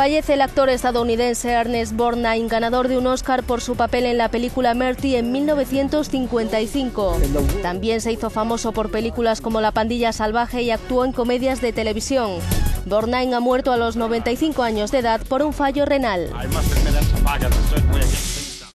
Fallece el actor estadounidense Ernest Borgnine, ganador de un Oscar por su papel en la película Merty en 1955. También se hizo famoso por películas como La pandilla salvaje y actuó en comedias de televisión. Borgnine ha muerto a los 95 años de edad por un fallo renal.